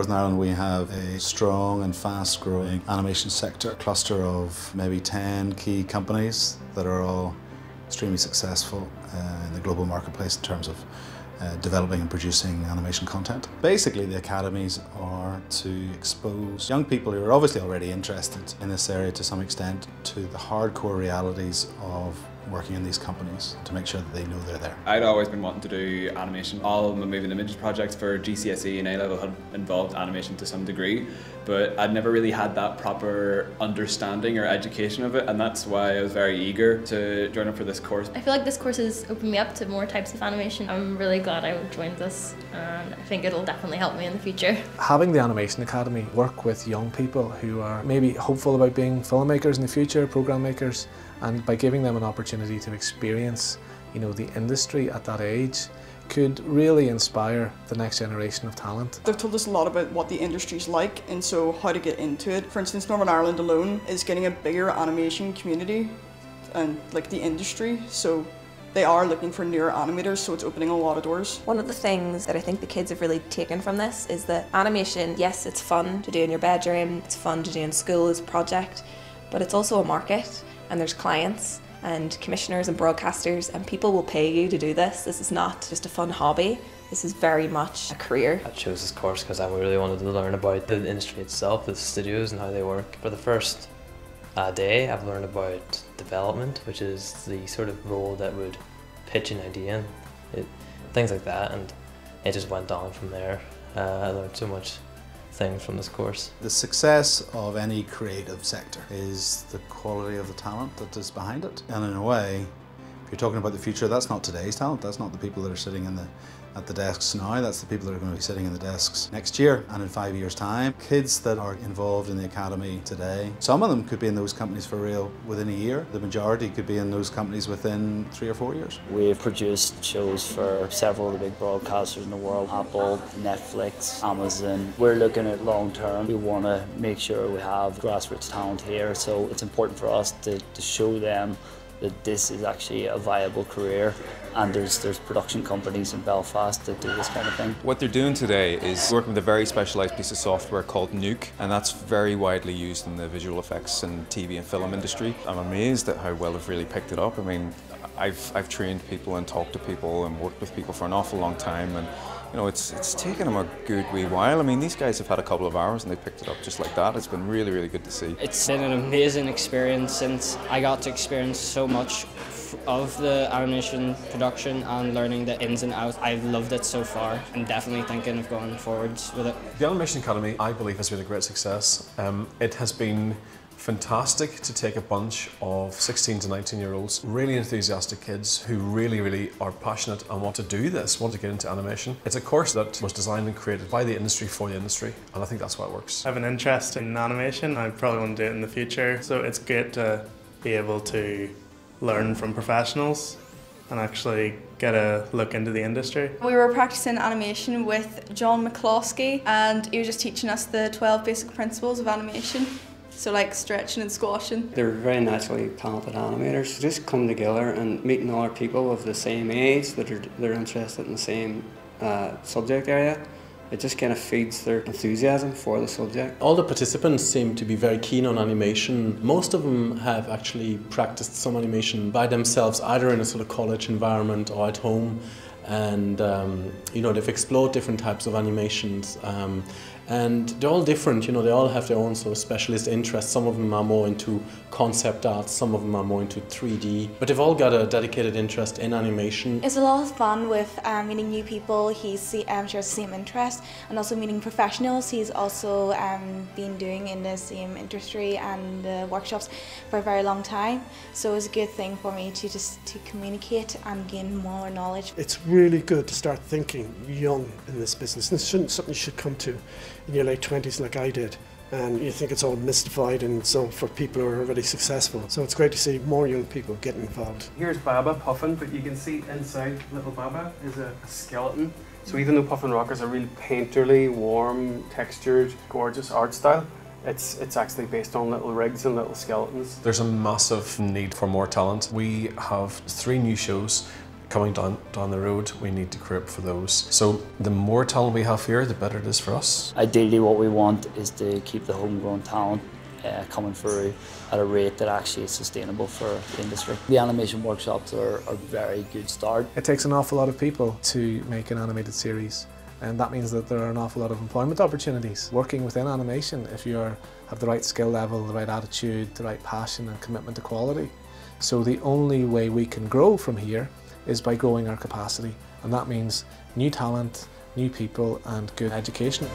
Northern Ireland we have a strong and fast growing animation sector, cluster of maybe 10 key companies that are all extremely successful uh, in the global marketplace in terms of uh, developing and producing animation content. Basically the academies are to expose young people who are obviously already interested in this area to some extent to the hardcore realities of working in these companies to make sure that they know they're there. I'd always been wanting to do animation. All my moving images projects for GCSE and A-level had involved animation to some degree, but I'd never really had that proper understanding or education of it, and that's why I was very eager to join up for this course. I feel like this course has opened me up to more types of animation. I'm really glad I joined this, and I think it'll definitely help me in the future. Having the Animation Academy work with young people who are maybe hopeful about being filmmakers in the future, program makers, and by giving them an opportunity to experience you know, the industry at that age could really inspire the next generation of talent. They've told us a lot about what the industry's like and so how to get into it. For instance, Northern Ireland alone is getting a bigger animation community and like the industry, so they are looking for newer animators, so it's opening a lot of doors. One of the things that I think the kids have really taken from this is that animation, yes, it's fun to do in your bedroom, it's fun to do in school as a project, but it's also a market and there's clients and commissioners and broadcasters and people will pay you to do this. This is not just a fun hobby. This is very much a career. I chose this course because I really wanted to learn about the industry itself, the studios and how they work. For the first uh, day I've learned about development, which is the sort of role that would pitch an idea and it, things like that and it just went on from there. Uh, I learned so much things from this course. The success of any creative sector is the quality of the talent that is behind it. And in a way, you're talking about the future, that's not today's talent, that's not the people that are sitting in the at the desks now. That's the people that are going to be sitting in the desks next year and in five years' time. Kids that are involved in the academy today, some of them could be in those companies for real within a year. The majority could be in those companies within three or four years. We've produced shows for several of the big broadcasters in the world, Apple, Netflix, Amazon. We're looking at long term. We want to make sure we have grassroots talent here, so it's important for us to, to show them that this is actually a viable career and there's there's production companies in Belfast that do this kind of thing. What they're doing today is working with a very specialised piece of software called Nuke and that's very widely used in the visual effects and TV and film industry. I'm amazed at how well they've really picked it up. I mean, I've, I've trained people and talked to people and worked with people for an awful long time and you know, it's, it's taken them a good wee while. I mean, these guys have had a couple of hours and they picked it up just like that. It's been really, really good to see. It's been an amazing experience since I got to experience so much of the animation production and learning the ins and outs. I've loved it so far and definitely thinking of going forwards with it. The Animation Academy, I believe, has been a great success. Um, it has been fantastic to take a bunch of 16 to 19 year olds, really enthusiastic kids who really, really are passionate and want to do this, want to get into animation. It's a course that was designed and created by the industry for the industry, and I think that's why it works. I have an interest in animation. I probably want to do it in the future, so it's great to be able to learn from professionals and actually get a look into the industry. We were practicing animation with John McCloskey and he was just teaching us the 12 basic principles of animation. So like stretching and squashing. They're very naturally talented animators. Just come together and meeting other people of the same age that are they're interested in the same uh, subject area. It just kind of feeds their enthusiasm for the subject. All the participants seem to be very keen on animation. Most of them have actually practiced some animation by themselves, either in a sort of college environment or at home. And um, you know they've explored different types of animations. Um, and they're all different, you know, they all have their own sort of specialist interests. Some of them are more into concept art, some of them are more into 3D, but they've all got a dedicated interest in animation. It's a lot of fun with um, meeting new people. He's um, shares the same interest, and also meeting professionals. He's also um, been doing in the same industry and uh, workshops for a very long time. So it's a good thing for me to just to communicate and gain more knowledge. It's really good to start thinking young in this business. This shouldn't something you should come to in your late 20s like I did and you think it's all mystified and so for people who are already successful. So it's great to see more young people getting involved. Here's Baba puffing, but you can see inside little Baba is a, a skeleton. So even though Puffin Rock is a real painterly, warm, textured, gorgeous art style, it's, it's actually based on little rigs and little skeletons. There's a massive need for more talent. We have three new shows coming down, down the road, we need to create for those. So the more talent we have here, the better it is for us. Ideally what we want is to keep the homegrown talent uh, coming through at a rate that actually is sustainable for the industry. The animation workshops are a very good start. It takes an awful lot of people to make an animated series and that means that there are an awful lot of employment opportunities. Working within animation, if you have the right skill level, the right attitude, the right passion and commitment to quality. So the only way we can grow from here is by growing our capacity and that means new talent, new people and good education.